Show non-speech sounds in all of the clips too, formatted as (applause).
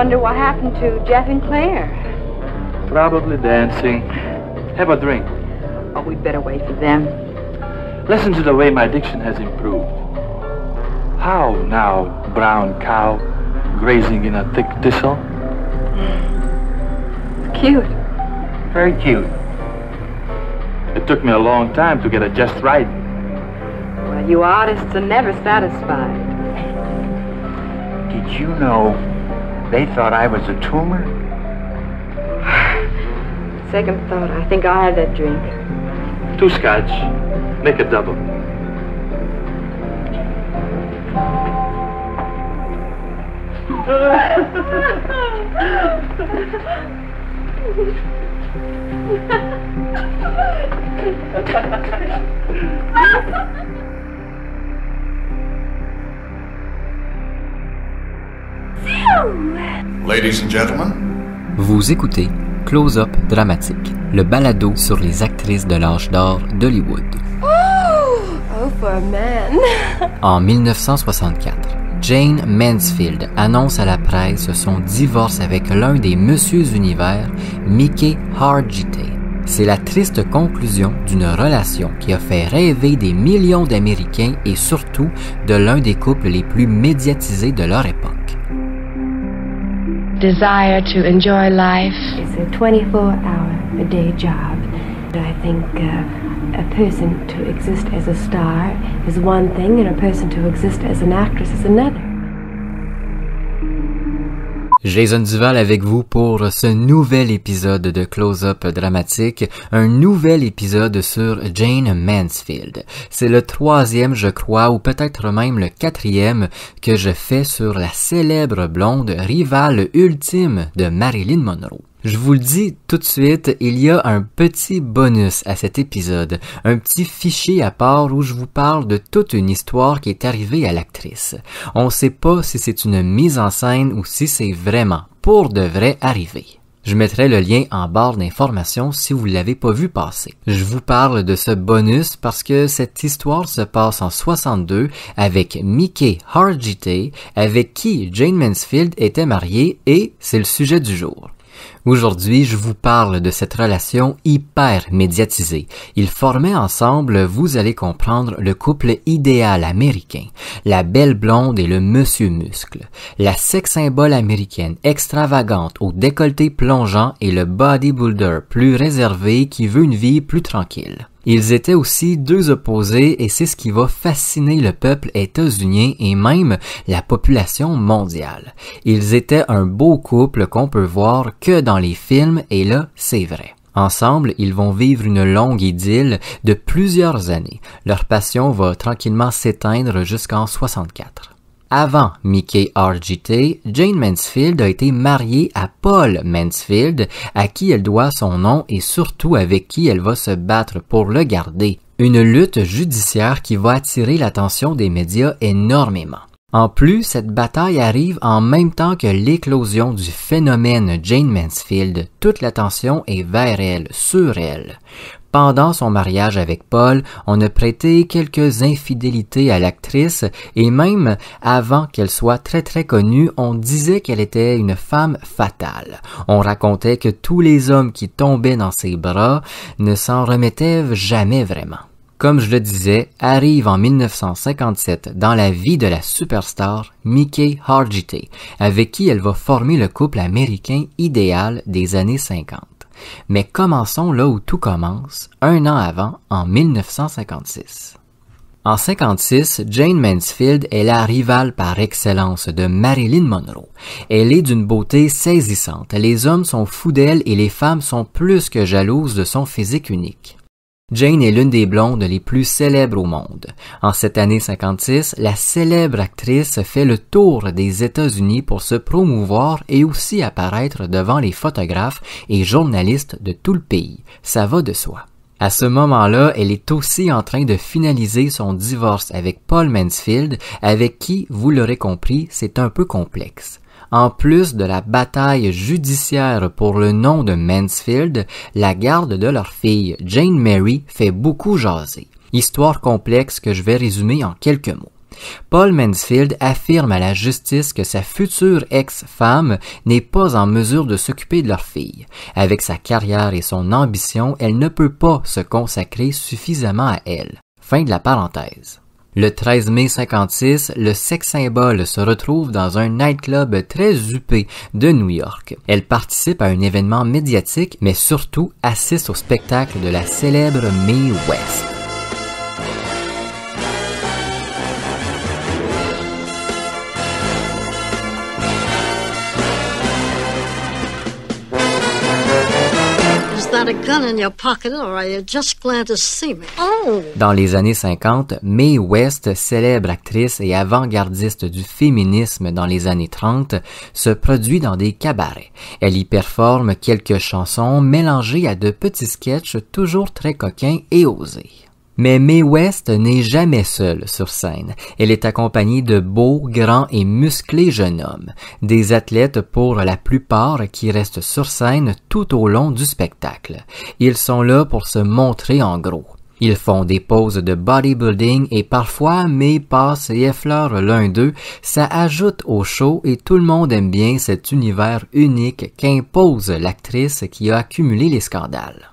wonder what happened to Jeff and Claire. Probably dancing. Have a drink. Oh, we'd better wait for them. Listen to the way my diction has improved. How now, brown cow, grazing in a thick thistle? Hmm. Cute. Very cute. It took me a long time to get it just right. Well, you artists are never satisfied. Did you know they thought I was a tumor? Second thought, I think I'll have that drink. Two scotch. Make a double. (laughs) Ladies and gentlemen, Vous écoutez Close-up dramatique, le balado sur les actrices de l'âge d'or d'Hollywood. Oh, for a man. (laughs) En 1964, Jane Mansfield annonce à la presse son divorce avec l'un des Messieurs Univers, Mickey Hargitay. C'est la triste conclusion d'une relation qui a fait rêver des millions d'Américains et surtout de l'un des couples les plus médiatisés de leur époque. Desire to enjoy life. It's a 24 hour a day job. I think uh, a person to exist as a star is one thing, and a person to exist as an actress is another. Jason Duval avec vous pour ce nouvel épisode de Close-Up dramatique, un nouvel épisode sur Jane Mansfield. C'est le troisième, je crois, ou peut-être même le quatrième que je fais sur la célèbre blonde rivale ultime de Marilyn Monroe. Je vous le dis tout de suite, il y a un petit bonus à cet épisode, un petit fichier à part où je vous parle de toute une histoire qui est arrivée à l'actrice. On ne sait pas si c'est une mise en scène ou si c'est vraiment, pour de vrai, arrivé. Je mettrai le lien en barre d'informations si vous l'avez pas vu passer. Je vous parle de ce bonus parce que cette histoire se passe en 62 avec Mickey Hargitay, avec qui Jane Mansfield était mariée et c'est le sujet du jour. Aujourd'hui, je vous parle de cette relation hyper médiatisée. Ils formaient ensemble, vous allez comprendre, le couple idéal américain. La belle blonde et le monsieur muscle. La sex symbole américaine extravagante au décolleté plongeant et le bodybuilder plus réservé qui veut une vie plus tranquille. Ils étaient aussi deux opposés et c'est ce qui va fasciner le peuple états-unien et même la population mondiale. Ils étaient un beau couple qu'on peut voir que dans les films et là, c'est vrai. Ensemble, ils vont vivre une longue idylle de plusieurs années. Leur passion va tranquillement s'éteindre jusqu'en 64. Avant Mickey RGT, Jane Mansfield a été mariée à Paul Mansfield, à qui elle doit son nom et surtout avec qui elle va se battre pour le garder. Une lutte judiciaire qui va attirer l'attention des médias énormément. En plus, cette bataille arrive en même temps que l'éclosion du phénomène Jane Mansfield. Toute l'attention est vers elle, sur elle. Pendant son mariage avec Paul, on a prêté quelques infidélités à l'actrice et même avant qu'elle soit très très connue, on disait qu'elle était une femme fatale. On racontait que tous les hommes qui tombaient dans ses bras ne s'en remettaient jamais vraiment comme je le disais, arrive en 1957 dans la vie de la superstar Mickey Hargitay, avec qui elle va former le couple américain idéal des années 50. Mais commençons là où tout commence, un an avant, en 1956. En 56, Jane Mansfield est la rivale par excellence de Marilyn Monroe. Elle est d'une beauté saisissante. Les hommes sont fous d'elle et les femmes sont plus que jalouses de son physique unique. Jane est l'une des blondes les plus célèbres au monde. En cette année 56, la célèbre actrice fait le tour des États-Unis pour se promouvoir et aussi apparaître devant les photographes et journalistes de tout le pays. Ça va de soi. À ce moment-là, elle est aussi en train de finaliser son divorce avec Paul Mansfield, avec qui, vous l'aurez compris, c'est un peu complexe. En plus de la bataille judiciaire pour le nom de Mansfield, la garde de leur fille, Jane Mary, fait beaucoup jaser. Histoire complexe que je vais résumer en quelques mots. Paul Mansfield affirme à la justice que sa future ex-femme n'est pas en mesure de s'occuper de leur fille. Avec sa carrière et son ambition, elle ne peut pas se consacrer suffisamment à elle. Fin de la parenthèse. Le 13 mai 56, le sex symbole se retrouve dans un nightclub très huppé de New York. Elle participe à un événement médiatique, mais surtout assiste au spectacle de la célèbre Mae West. Dans les années 50, Mae West, célèbre actrice et avant-gardiste du féminisme dans les années 30, se produit dans des cabarets. Elle y performe quelques chansons mélangées à de petits sketchs toujours très coquins et osés. Mais Mae West n'est jamais seule sur scène. Elle est accompagnée de beaux, grands et musclés jeunes hommes, des athlètes pour la plupart qui restent sur scène tout au long du spectacle. Ils sont là pour se montrer en gros. Ils font des poses de bodybuilding et parfois mais passe et effleure l'un d'eux, ça ajoute au show et tout le monde aime bien cet univers unique qu'impose l'actrice qui a accumulé les scandales.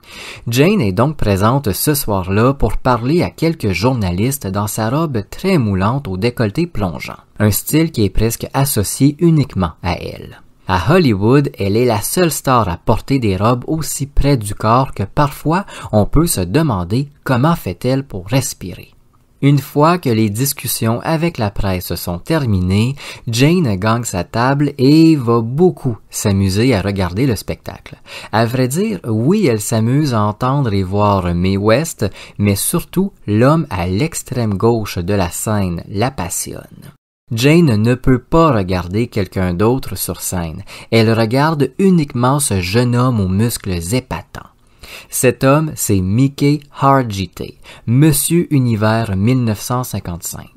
Jane est donc présente ce soir-là pour parler à quelques journalistes dans sa robe très moulante au décolleté plongeant, un style qui est presque associé uniquement à elle. À Hollywood, elle est la seule star à porter des robes aussi près du corps que parfois on peut se demander comment fait-elle pour respirer. Une fois que les discussions avec la presse sont terminées, Jane gagne sa table et va beaucoup s'amuser à regarder le spectacle. À vrai dire, oui, elle s'amuse à entendre et voir Mae West, mais surtout l'homme à l'extrême gauche de la scène la passionne. Jane ne peut pas regarder quelqu'un d'autre sur scène. Elle regarde uniquement ce jeune homme aux muscles épatants. Cet homme, c'est Mickey Hargitay, Monsieur Univers 1955.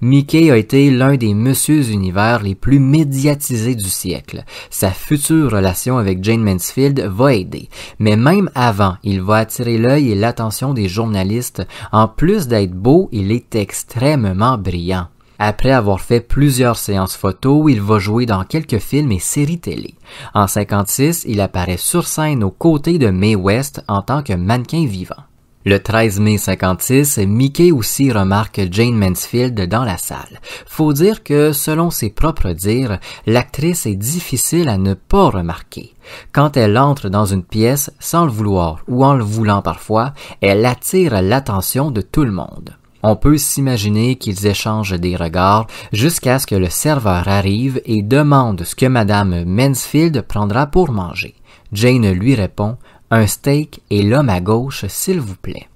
Mickey a été l'un des Monsieur Univers les plus médiatisés du siècle. Sa future relation avec Jane Mansfield va aider. Mais même avant, il va attirer l'œil et l'attention des journalistes. En plus d'être beau, il est extrêmement brillant. Après avoir fait plusieurs séances photos, il va jouer dans quelques films et séries télé. En 56, il apparaît sur scène aux côtés de Mae West en tant que mannequin vivant. Le 13 mai 56, Mickey aussi remarque Jane Mansfield dans la salle. Faut dire que, selon ses propres dires, l'actrice est difficile à ne pas remarquer. Quand elle entre dans une pièce, sans le vouloir ou en le voulant parfois, elle attire l'attention de tout le monde. On peut s'imaginer qu'ils échangent des regards jusqu'à ce que le serveur arrive et demande ce que Madame Mansfield prendra pour manger. Jane lui répond Un steak et l'homme à gauche, s'il vous plaît.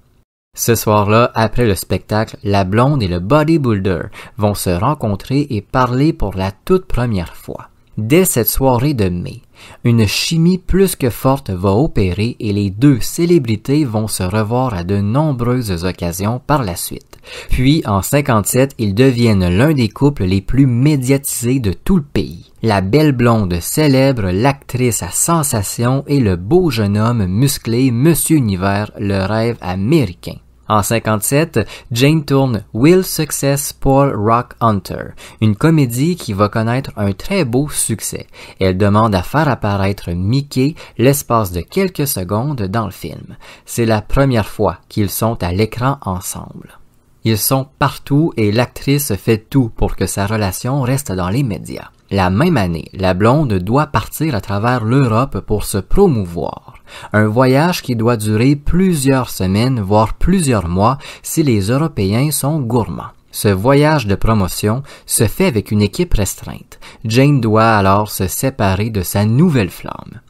Ce soir-là, après le spectacle, la blonde et le bodybuilder vont se rencontrer et parler pour la toute première fois. Dès cette soirée de mai, une chimie plus que forte va opérer et les deux célébrités vont se revoir à de nombreuses occasions par la suite. Puis, en 57, ils deviennent l'un des couples les plus médiatisés de tout le pays. La belle blonde célèbre l'actrice à sensation et le beau jeune homme musclé Monsieur Univers, le rêve américain. En 57, Jane tourne Will Success Paul Rock Hunter, une comédie qui va connaître un très beau succès. Elle demande à faire apparaître Mickey l'espace de quelques secondes dans le film. C'est la première fois qu'ils sont à l'écran ensemble. Ils sont partout et l'actrice fait tout pour que sa relation reste dans les médias. La même année, la blonde doit partir à travers l'Europe pour se promouvoir. Un voyage qui doit durer plusieurs semaines, voire plusieurs mois si les Européens sont gourmands. Ce voyage de promotion se fait avec une équipe restreinte. Jane doit alors se séparer de sa nouvelle flamme.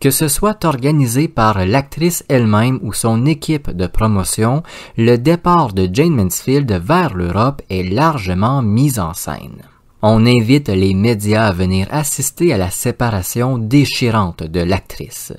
Que ce soit organisé par l'actrice elle-même ou son équipe de promotion, le départ de Jane Mansfield vers l'Europe est largement mis en scène. On invite les médias à venir assister à la séparation déchirante de l'actrice.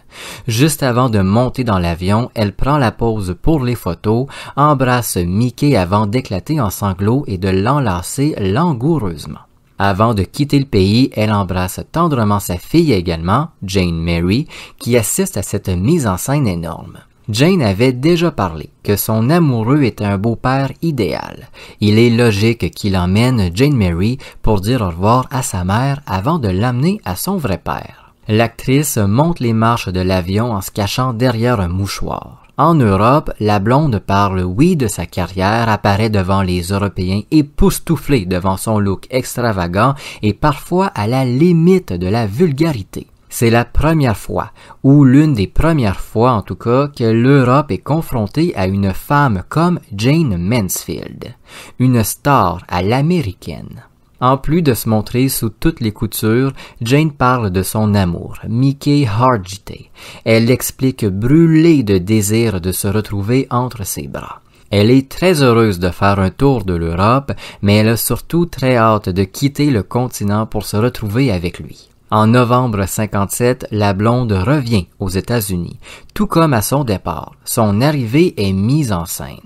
Juste avant de monter dans l'avion, elle prend la pause pour les photos, embrasse Mickey avant d'éclater en sanglots et de l'enlacer langoureusement. Avant de quitter le pays, elle embrasse tendrement sa fille également, Jane Mary, qui assiste à cette mise en scène énorme. Jane avait déjà parlé que son amoureux était un beau-père idéal. Il est logique qu'il emmène Jane Mary pour dire au revoir à sa mère avant de l'amener à son vrai père. L'actrice monte les marches de l'avion en se cachant derrière un mouchoir. En Europe, la blonde parle oui de sa carrière, apparaît devant les Européens époustouflée devant son look extravagant et parfois à la limite de la vulgarité. C'est la première fois, ou l'une des premières fois en tout cas, que l'Europe est confrontée à une femme comme Jane Mansfield, une star à l'américaine. En plus de se montrer sous toutes les coutures, Jane parle de son amour, Mickey Hargitay. Elle explique brûlée de désir de se retrouver entre ses bras. Elle est très heureuse de faire un tour de l'Europe, mais elle a surtout très hâte de quitter le continent pour se retrouver avec lui. En novembre 57, la blonde revient aux États-Unis, tout comme à son départ. Son arrivée est mise en scène.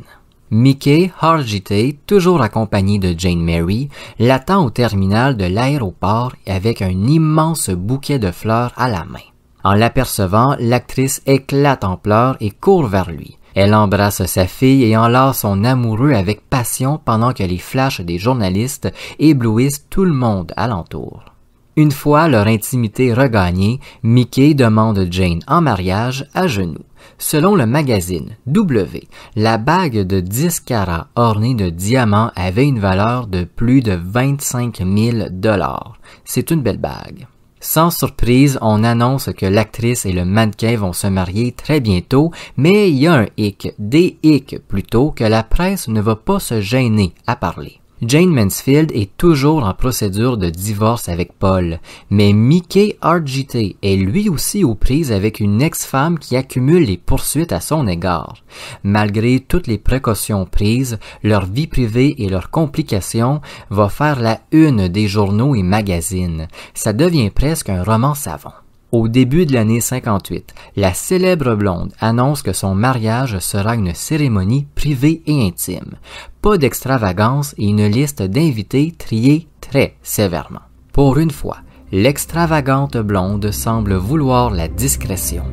Mickey Hargitay, toujours accompagné de Jane Mary, l'attend au terminal de l'aéroport avec un immense bouquet de fleurs à la main. En l'apercevant, l'actrice éclate en pleurs et court vers lui. Elle embrasse sa fille et enlace son amoureux avec passion pendant que les flashs des journalistes éblouissent tout le monde alentour. Une fois leur intimité regagnée, Mickey demande Jane en mariage à genoux. Selon le magazine W, la bague de 10 carats ornée de diamants avait une valeur de plus de 25 000 dollars. C'est une belle bague. Sans surprise, on annonce que l'actrice et le mannequin vont se marier très bientôt, mais il y a un hic, des hicks plutôt, que la presse ne va pas se gêner à parler. Jane Mansfield est toujours en procédure de divorce avec Paul, mais Mickey RGT est lui aussi aux prises avec une ex-femme qui accumule les poursuites à son égard. Malgré toutes les précautions prises, leur vie privée et leurs complications va faire la une des journaux et magazines. Ça devient presque un roman savant. Au début de l'année 58, la célèbre blonde annonce que son mariage sera une cérémonie privée et intime. Pas d'extravagance et une liste d'invités triée très sévèrement. Pour une fois, l'extravagante blonde semble vouloir la discrétion.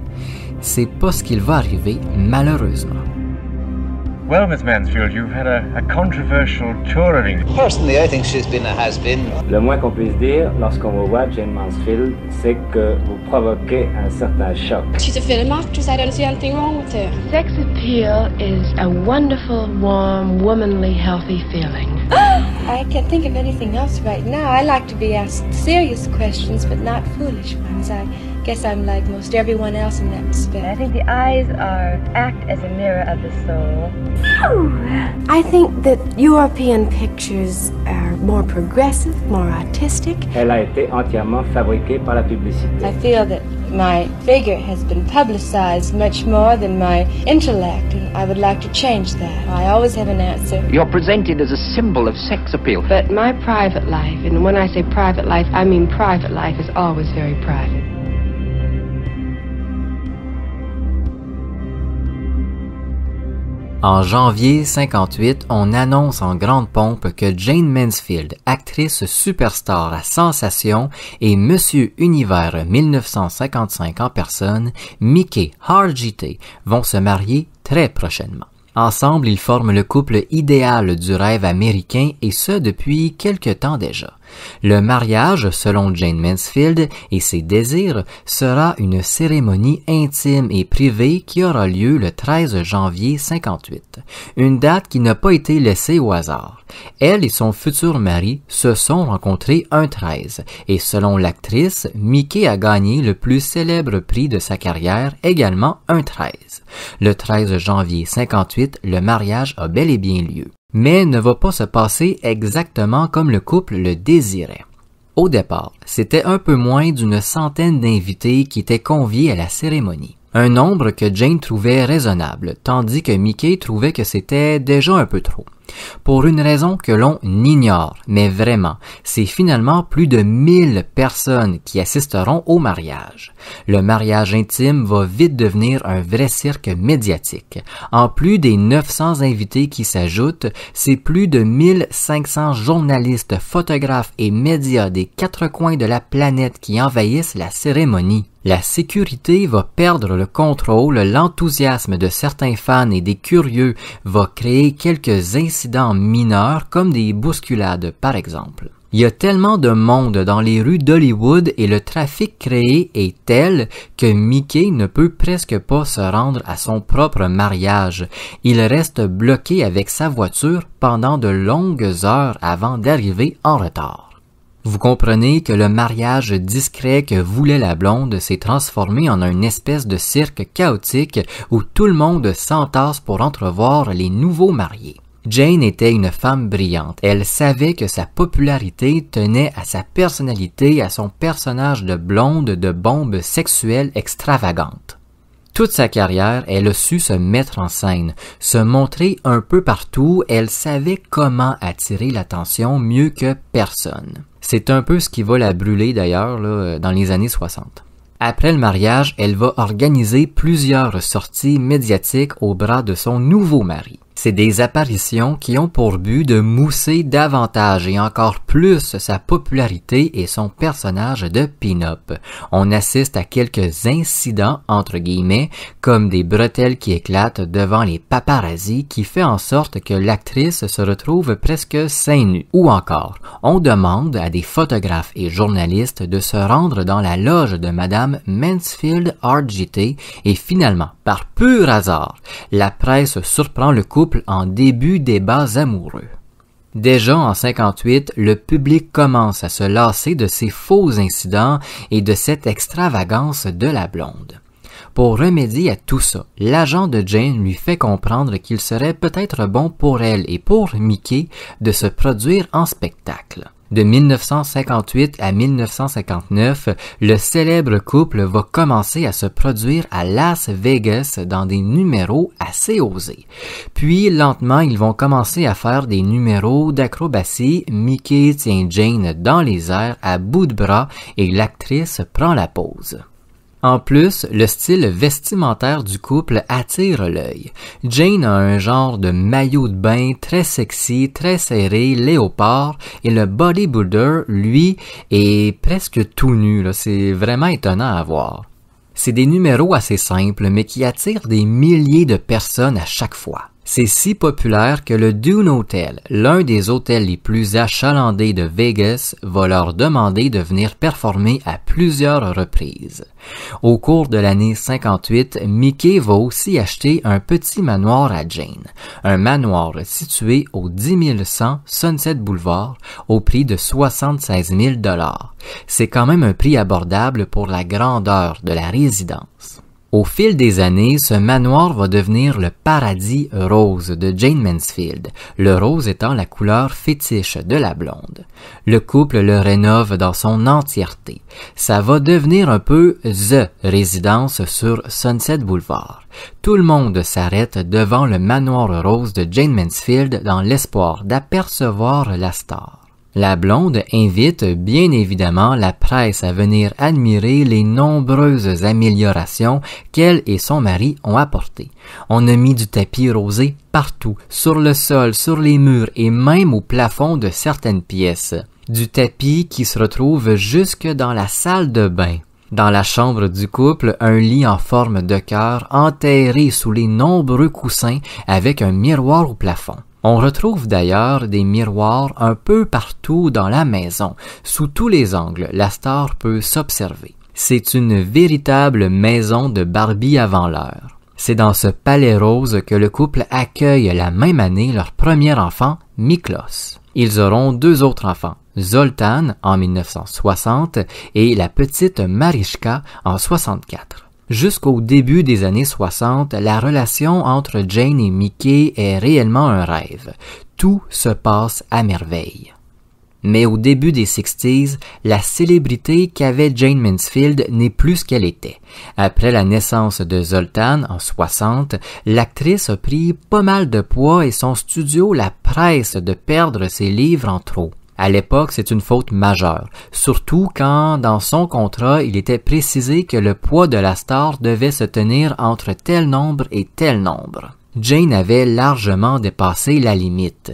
C'est pas ce qu'il va arriver, malheureusement. Well, Miss Mansfield, you've had a, a controversial touring. Personally, I think she's been a has-been. Le moins qu'on puisse dire lorsqu'on vous voit, Jane Mansfield, c'est que vous provoquez un certain choc. She's a film actress. I don't see anything wrong with her. Sex appeal is a wonderful, warm, womanly, healthy feeling. (gasps) I can't think of anything else right now. I like to be asked serious questions, but not foolish ones. I guess I'm like most everyone else in that respect. I think the eyes are act as a mirror of the soul. I think that European pictures are more progressive, more artistic. Elle a été entièrement fabriquée par la publicité. I feel that my figure has been publicized much more than my intellect, and I would like to change that. I always have an answer. You're presented as a symbol of sex appeal. But my private life, and when I say private life, I mean private life is always very private. En janvier 58, on annonce en grande pompe que Jane Mansfield, actrice superstar à sensation, et Monsieur Univers 1955 en personne, Mickey Hargitay, vont se marier très prochainement. Ensemble, ils forment le couple idéal du rêve américain et ce depuis quelque temps déjà. Le mariage, selon Jane Mansfield et ses désirs, sera une cérémonie intime et privée qui aura lieu le 13 janvier 58, une date qui n'a pas été laissée au hasard. Elle et son futur mari se sont rencontrés un 13 et selon l'actrice, Mickey a gagné le plus célèbre prix de sa carrière, également un 13. Le 13 janvier 58, le mariage a bel et bien lieu mais ne va pas se passer exactement comme le couple le désirait. Au départ, c'était un peu moins d'une centaine d'invités qui étaient conviés à la cérémonie. Un nombre que Jane trouvait raisonnable, tandis que Mickey trouvait que c'était déjà un peu trop. Pour une raison que l'on ignore, mais vraiment, c'est finalement plus de 1000 personnes qui assisteront au mariage. Le mariage intime va vite devenir un vrai cirque médiatique. En plus des 900 invités qui s'ajoutent, c'est plus de 1500 journalistes, photographes et médias des quatre coins de la planète qui envahissent la cérémonie. La sécurité va perdre le contrôle, l'enthousiasme de certains fans et des curieux va créer quelques incidents mineurs comme des bousculades par exemple. Il y a tellement de monde dans les rues d'Hollywood et le trafic créé est tel que Mickey ne peut presque pas se rendre à son propre mariage. Il reste bloqué avec sa voiture pendant de longues heures avant d'arriver en retard. Vous comprenez que le mariage discret que voulait la blonde s'est transformé en une espèce de cirque chaotique où tout le monde s'entasse pour entrevoir les nouveaux mariés. Jane était une femme brillante. Elle savait que sa popularité tenait à sa personnalité, à son personnage de blonde de bombe sexuelle extravagante. Toute sa carrière, elle a su se mettre en scène, se montrer un peu partout, elle savait comment attirer l'attention mieux que personne. C'est un peu ce qui va la brûler d'ailleurs dans les années 60. Après le mariage, elle va organiser plusieurs sorties médiatiques au bras de son nouveau mari. C'est des apparitions qui ont pour but de mousser davantage et encore plus sa popularité et son personnage de pin-up. On assiste à quelques incidents entre guillemets comme des bretelles qui éclatent devant les paparazzis qui fait en sorte que l'actrice se retrouve presque seins nus. Ou encore, on demande à des photographes et journalistes de se rendre dans la loge de madame Mansfield RGT et finalement, par pur hasard, la presse surprend le couple en début bas amoureux. Déjà en 58, le public commence à se lasser de ces faux incidents et de cette extravagance de la blonde. Pour remédier à tout ça, l'agent de Jane lui fait comprendre qu'il serait peut-être bon pour elle et pour Mickey de se produire en spectacle. De 1958 à 1959, le célèbre couple va commencer à se produire à Las Vegas dans des numéros assez osés. Puis, lentement, ils vont commencer à faire des numéros d'acrobatie. Mickey tient Jane dans les airs à bout de bras et l'actrice prend la pose. En plus, le style vestimentaire du couple attire l'œil. Jane a un genre de maillot de bain très sexy, très serré, léopard, et le bodybuilder, lui, est presque tout nu. C'est vraiment étonnant à voir. C'est des numéros assez simples, mais qui attirent des milliers de personnes à chaque fois. C'est si populaire que le Dune Hotel, l'un des hôtels les plus achalandés de Vegas, va leur demander de venir performer à plusieurs reprises. Au cours de l'année 58, Mickey va aussi acheter un petit manoir à Jane, un manoir situé au 10100 Sunset Boulevard au prix de 76 000 dollars. C'est quand même un prix abordable pour la grandeur de la résidence. Au fil des années, ce manoir va devenir le paradis rose de Jane Mansfield, le rose étant la couleur fétiche de la blonde. Le couple le rénove dans son entièreté. Ça va devenir un peu THE résidence sur Sunset Boulevard. Tout le monde s'arrête devant le manoir rose de Jane Mansfield dans l'espoir d'apercevoir la star. La blonde invite bien évidemment la presse à venir admirer les nombreuses améliorations qu'elle et son mari ont apportées. On a mis du tapis rosé partout, sur le sol, sur les murs et même au plafond de certaines pièces. Du tapis qui se retrouve jusque dans la salle de bain. Dans la chambre du couple, un lit en forme de cœur enterré sous les nombreux coussins avec un miroir au plafond. On retrouve d'ailleurs des miroirs un peu partout dans la maison. Sous tous les angles, la star peut s'observer. C'est une véritable maison de Barbie avant l'heure. C'est dans ce palais rose que le couple accueille la même année leur premier enfant, Miklos. Ils auront deux autres enfants, Zoltan en 1960 et la petite Marichka en 64. Jusqu'au début des années 60, la relation entre Jane et Mickey est réellement un rêve. Tout se passe à merveille. Mais au début des 60s, la célébrité qu'avait Jane Mansfield n'est plus ce qu'elle était. Après la naissance de Zoltan en 60, l'actrice a pris pas mal de poids et son studio la presse de perdre ses livres en trop. À l'époque, c'est une faute majeure, surtout quand dans son contrat, il était précisé que le poids de la star devait se tenir entre tel nombre et tel nombre. Jane avait largement dépassé la limite.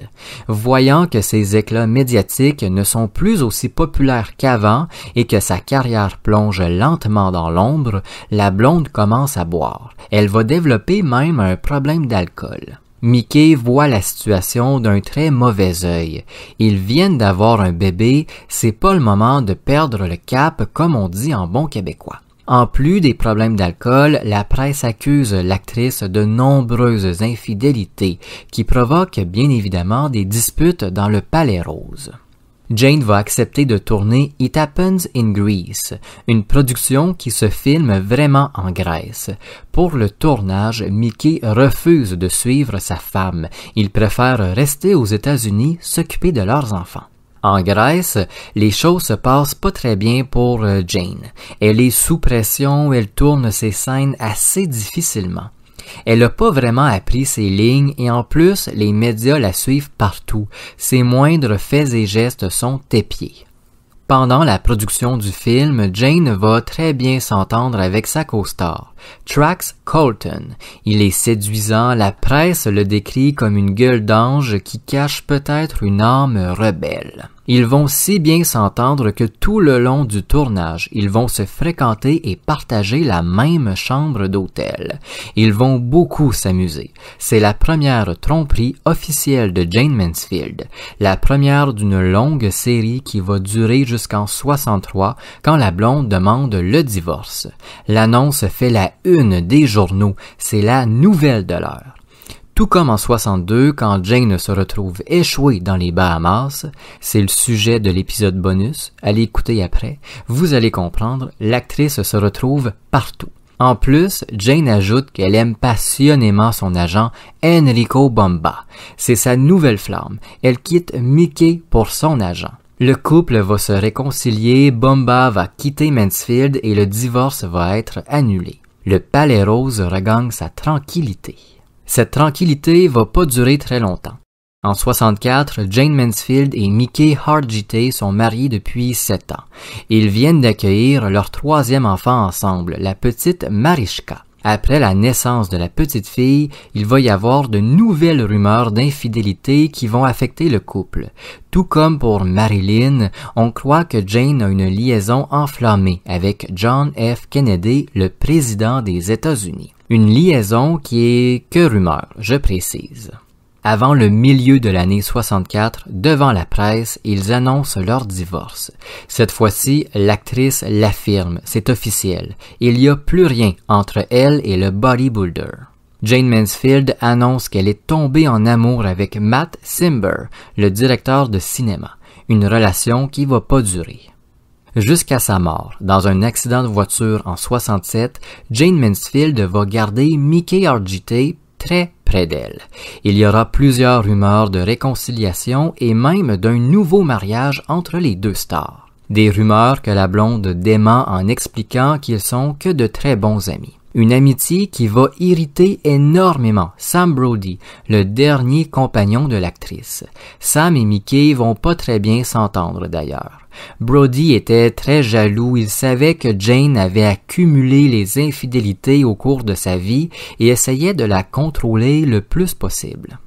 Voyant que ses éclats médiatiques ne sont plus aussi populaires qu'avant et que sa carrière plonge lentement dans l'ombre, la blonde commence à boire. Elle va développer même un problème d'alcool. Mickey voit la situation d'un très mauvais œil. Ils viennent d'avoir un bébé, c'est pas le moment de perdre le cap comme on dit en bon québécois. En plus des problèmes d'alcool, la presse accuse l'actrice de nombreuses infidélités qui provoquent bien évidemment des disputes dans le Palais Rose. Jane va accepter de tourner It Happens in Greece, une production qui se filme vraiment en Grèce. Pour le tournage, Mickey refuse de suivre sa femme. Il préfère rester aux États-Unis s'occuper de leurs enfants. En Grèce, les choses se passent pas très bien pour euh, Jane. Elle est sous pression, elle tourne ses scènes assez difficilement. Elle n'a pas vraiment appris ses lignes et en plus, les médias la suivent partout. Ses moindres faits et gestes sont épiés. Pendant la production du film, Jane va très bien s'entendre avec sa co-star, Trax Colton. Il est séduisant, la presse le décrit comme une gueule d'ange qui cache peut-être une âme rebelle. Ils vont si bien s'entendre que tout le long du tournage, ils vont se fréquenter et partager la même chambre d'hôtel. Ils vont beaucoup s'amuser. C'est la première tromperie officielle de Jane Mansfield, la première d'une longue série qui va durer jusqu'en 63 quand la blonde demande le divorce. L'annonce fait la une des journaux, c'est la nouvelle de l'heure. Tout comme en 62, quand Jane se retrouve échouée dans les Bahamas, c'est le sujet de l'épisode bonus, allez écouter après, vous allez comprendre, l'actrice se retrouve partout. En plus, Jane ajoute qu'elle aime passionnément son agent Enrico Bomba. C'est sa nouvelle flamme. Elle quitte Mickey pour son agent. Le couple va se réconcilier, Bomba va quitter Mansfield et le divorce va être annulé. Le Palais Rose regagne sa tranquillité. Cette tranquillité va pas durer très longtemps. En 64, Jane Mansfield et Mickey Hargitay sont mariés depuis sept ans. Ils viennent d'accueillir leur troisième enfant ensemble, la petite Marichka. Après la naissance de la petite fille, il va y avoir de nouvelles rumeurs d'infidélité qui vont affecter le couple. Tout comme pour Marilyn, on croit que Jane a une liaison enflammée avec John F. Kennedy, le président des États-Unis. Une liaison qui est que rumeur, je précise. Avant le milieu de l'année 64, devant la presse, ils annoncent leur divorce. Cette fois-ci, l'actrice l'affirme, c'est officiel. Il n'y a plus rien entre elle et le bodybuilder. Jane Mansfield annonce qu'elle est tombée en amour avec Matt Simber, le directeur de cinéma. Une relation qui va pas durer. Jusqu'à sa mort, dans un accident de voiture en 67, Jane Mansfield va garder Mickey Argite très près d'elle. Il y aura plusieurs rumeurs de réconciliation et même d'un nouveau mariage entre les deux stars. Des rumeurs que la blonde dément en expliquant qu'ils sont que de très bons amis. Une amitié qui va irriter énormément Sam Brody, le dernier compagnon de l'actrice. Sam et Mickey vont pas très bien s'entendre d'ailleurs. Brody était très jaloux, il savait que Jane avait accumulé les infidélités au cours de sa vie et essayait de la contrôler le plus possible.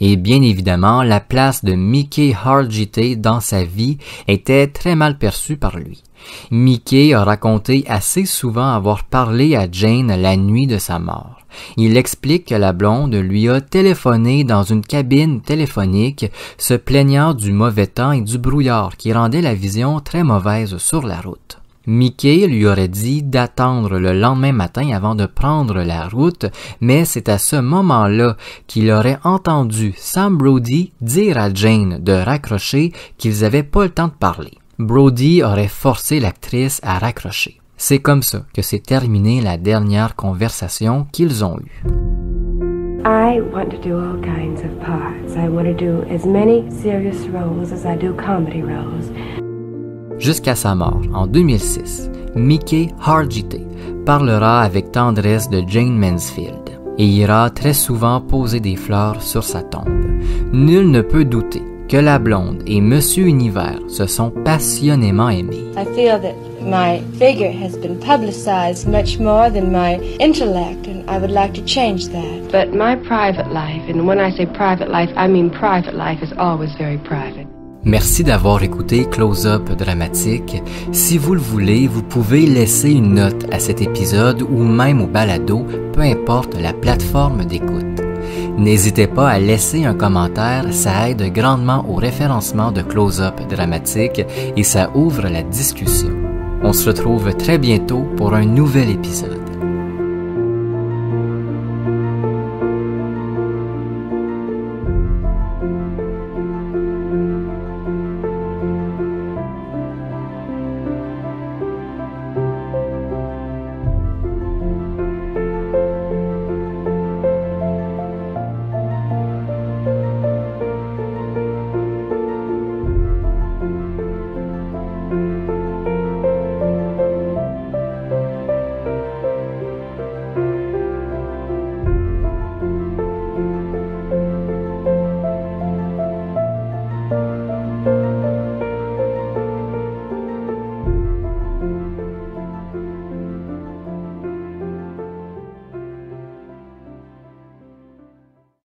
Et bien évidemment, la place de Mickey Hargitay dans sa vie était très mal perçue par lui. Mickey a raconté assez souvent avoir parlé à Jane la nuit de sa mort. Il explique que la blonde lui a téléphoné dans une cabine téléphonique, se plaignant du mauvais temps et du brouillard qui rendait la vision très mauvaise sur la route. Mickey lui aurait dit d'attendre le lendemain matin avant de prendre la route, mais c'est à ce moment-là qu'il aurait entendu Sam Brody dire à Jane de raccrocher qu'ils avaient pas le temps de parler. Brody aurait forcé l'actrice à raccrocher. C'est comme ça que s'est terminée la dernière conversation qu'ils ont eue. I want to do all kinds of parts. I want to do as many serious roles as I do comedy roles. Jusqu'à sa mort en 2006, Mickey Hargitay parlera avec tendresse de Jane Mansfield et ira très souvent poser des fleurs sur sa tombe. Nul ne peut douter que la blonde et Monsieur Univers se sont passionnément aimés. I feel that My figure has been publicized much more than my intellect, and I would like to change that. But my private life, and when I say private life, I mean private life is always very private. Merci d'avoir écouté Close-up dramatique. Si vous le voulez, vous pouvez laisser une note à cet épisode ou même au balado, peu importe la plateforme d'écoute. N'hésitez pas à laisser un commentaire, ça aide grandement au référencement de Close-up dramatique et ça ouvre la discussion. On se retrouve très bientôt pour un nouvel épisode.